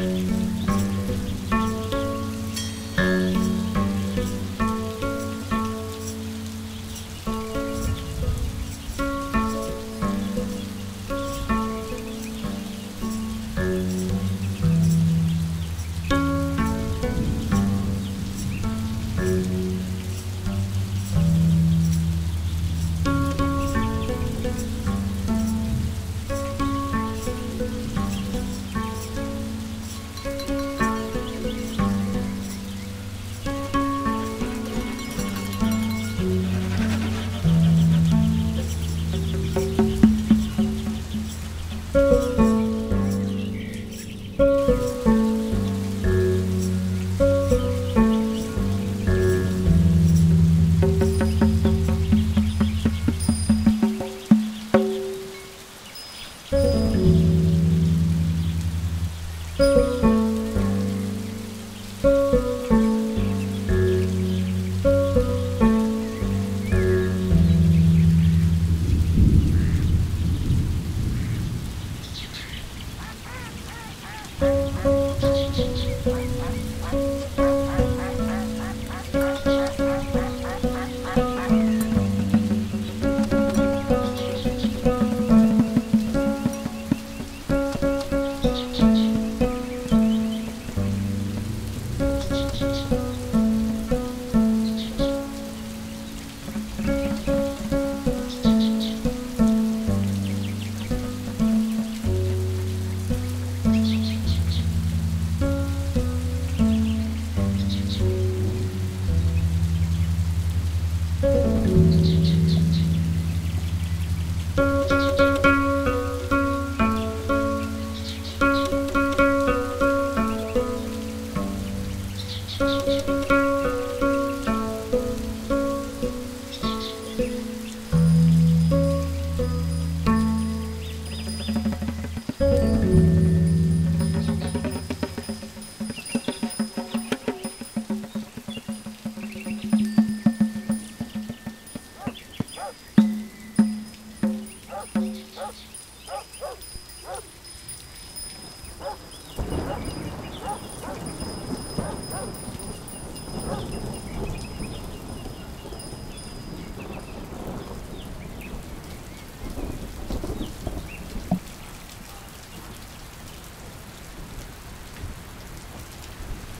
Thank you. Música